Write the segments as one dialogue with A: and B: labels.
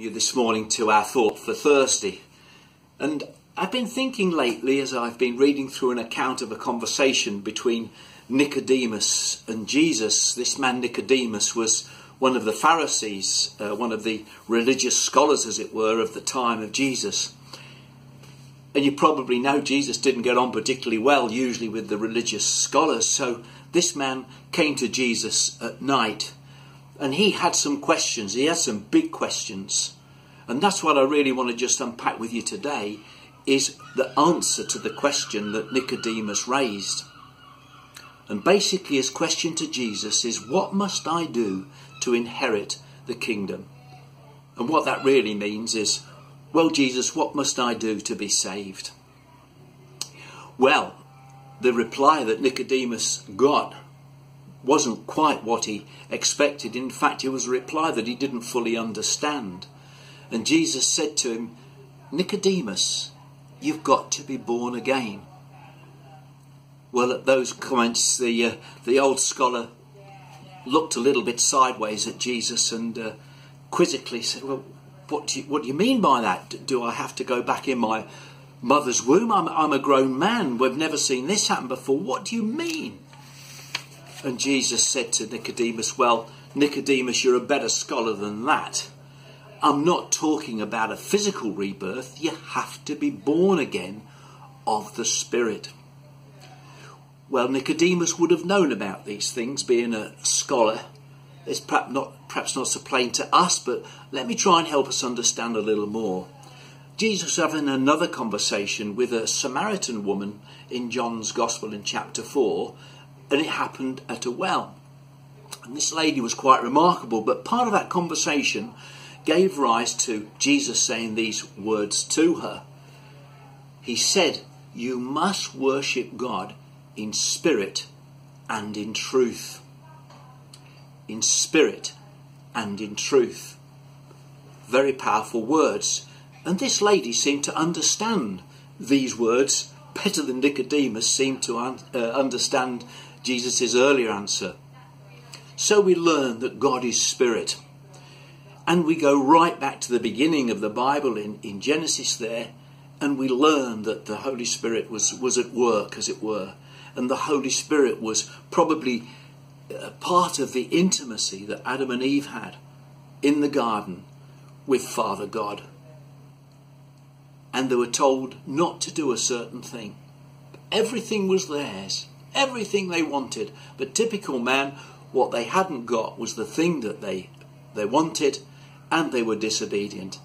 A: you this morning to our thought for Thursday. And I've been thinking lately as I've been reading through an account of a conversation between Nicodemus and Jesus. This man Nicodemus was one of the Pharisees, uh, one of the religious scholars, as it were, of the time of Jesus. And you probably know Jesus didn't get on particularly well, usually, with the religious scholars. So this man came to Jesus at night and he had some questions. He had some big questions. And that's what I really want to just unpack with you today is the answer to the question that Nicodemus raised. And basically his question to Jesus is what must I do to inherit the kingdom? And what that really means is, well, Jesus, what must I do to be saved? Well, the reply that Nicodemus got wasn't quite what he expected. In fact, it was a reply that he didn't fully understand. And Jesus said to him, Nicodemus, you've got to be born again. Well, at those comments, the, uh, the old scholar looked a little bit sideways at Jesus and uh, quizzically said, Well, what do, you, what do you mean by that? Do I have to go back in my mother's womb? I'm, I'm a grown man. We've never seen this happen before. What do you mean? And Jesus said to Nicodemus, Well, Nicodemus, you're a better scholar than that. I'm not talking about a physical rebirth. You have to be born again of the Spirit. Well, Nicodemus would have known about these things, being a scholar. It's perhaps not, perhaps not so plain to us, but let me try and help us understand a little more. Jesus having another conversation with a Samaritan woman in John's Gospel in chapter 4, and it happened at a well. And this lady was quite remarkable, but part of that conversation gave rise to Jesus saying these words to her. He said, You must worship God in spirit and in truth. In spirit and in truth. Very powerful words. And this lady seemed to understand these words better than Nicodemus seemed to un- uh, understand Jesus' earlier answer. So we learn that God is spirit. And we go right back to the beginning of the Bible in, in Genesis there, and we learn that the Holy Spirit was, was at work, as it were. And the Holy Spirit was probably a part of the intimacy that Adam and Eve had in the garden with Father God. And they were told not to do a certain thing. Everything was theirs everything they wanted. But typical man, what they hadn't got was the thing that they, they wanted, and they were disobedient.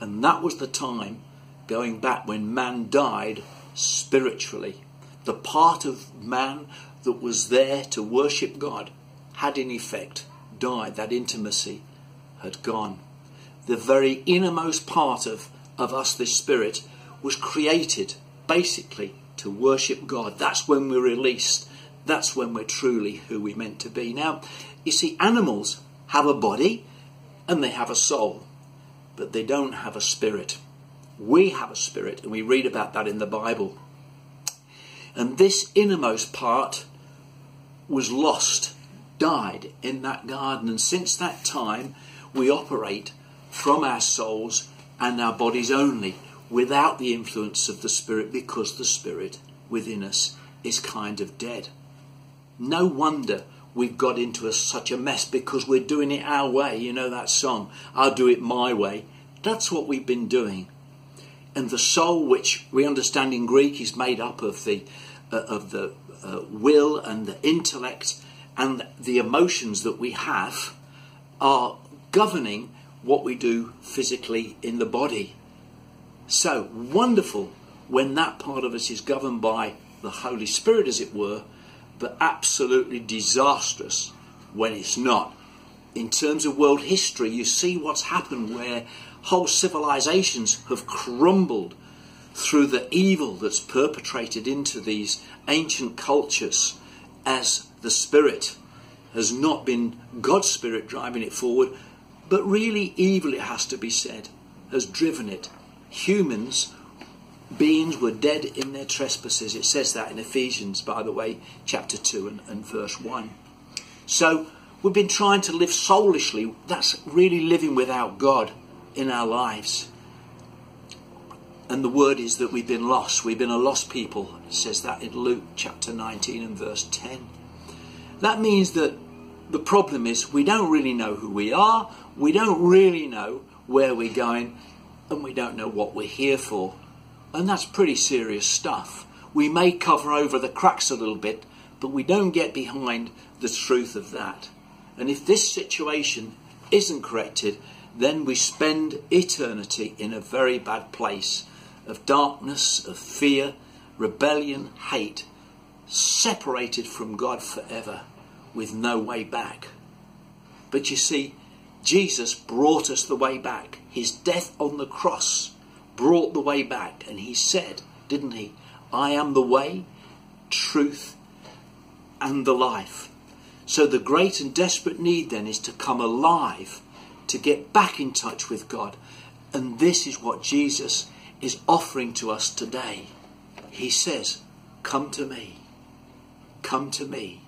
A: And that was the time, going back when man died spiritually. The part of man that was there to worship God had in effect died. That intimacy had gone. The very innermost part of, of us, this spirit, was created basically to worship God. That's when we're released. That's when we're truly who we're meant to be. Now, you see, animals have a body and they have a soul, but they don't have a spirit. We have a spirit, and we read about that in the Bible. And this innermost part was lost, died in that garden. And since that time, we operate from our souls and our bodies only without the influence of the Spirit because the Spirit within us is kind of dead. No wonder we've got into a, such a mess because we're doing it our way. You know that song, I'll do it my way. That's what we've been doing. And the soul, which we understand in Greek is made up of the, uh, of the uh, will and the intellect and the emotions that we have, are governing what we do physically in the body. So wonderful when that part of us is governed by the Holy Spirit, as it were, but absolutely disastrous when it's not. In terms of world history, you see what's happened where whole civilizations have crumbled through the evil that's perpetrated into these ancient cultures as the Spirit has not been God's Spirit driving it forward, but really evil, it has to be said, has driven it humans, beings were dead in their trespasses. It says that in Ephesians, by the way, chapter 2 and, and verse 1. So we've been trying to live soulishly. That's really living without God. in our lives. And the word is that we've been lost. We've been a lost people. It says that in Luke chapter 19 and verse 10. That means that the problem is we don't really know who we are, we don't really know where we're going, and we don't know what we're here for. And that's pretty serious stuff. We may cover over the cracks a little bit, but we don't get behind the truth of that. And if this situation isn't corrected, then we spend eternity in a very bad place of darkness, of fear, rebellion, hate, separated from God forever with no way back. But you see, Jesus brought us the way back. His death on the cross brought the way back. And he said, didn't he? I am the way, truth, and the life. So the great and desperate need then is to come alive, to get back in touch with God. And this is what Jesus is offering to us today. He says, Come to me. Come to me.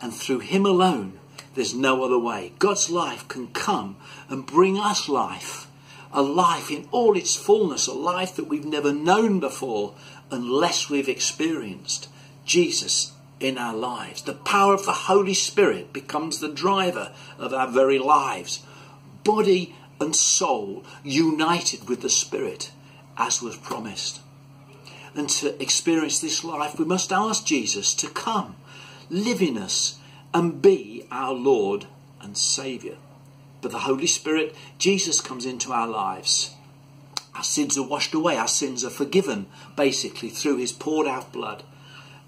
A: And through Him alone, there's no other way. God's life can come and bring us life. A life in all its fullness, a life that we've never known before unless we've experienced Jesus in our lives. The power of the Holy Spirit becomes the driver of our very lives. Body and soul united with the Spirit as was promised. And to experience this life, we must ask Jesus to come, live in us, and be our Lord and Saviour. But the Holy Spirit, Jesus comes into our lives. Our sins are washed away, our sins are forgiven, basically, through his poured out blood.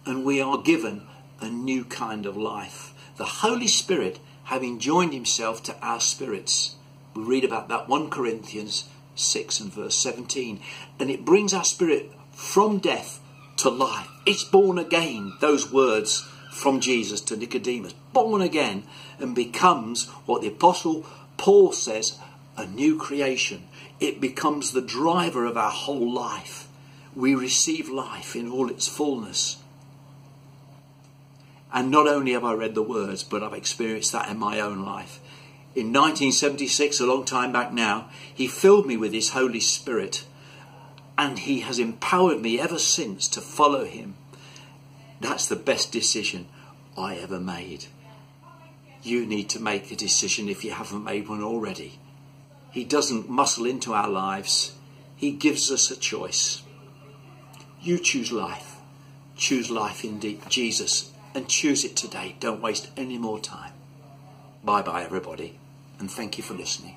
A: And we are given a new kind of life. The Holy Spirit having joined himself to our spirits. We read about that 1 Corinthians 6 and verse 17. And it brings our spirit from death to life. It's born again, those words from Jesus to Nicodemus. Born again and becomes what the Apostle Paul says a new creation. It becomes the driver of our whole life. We receive life in all its fullness. And not only have I read the words, but I've experienced that in my own life in 1976, a long time back now, he filled me with his Holy Spirit and he has empowered me ever since to follow him. That's the best decision I ever made. You need to make a decision if you haven't made one already. He doesn't muscle into our lives, he gives us a choice. You choose life. Choose life indeed, Jesus, and choose it today. Don't waste any more time. Bye bye, everybody and thank you for listening.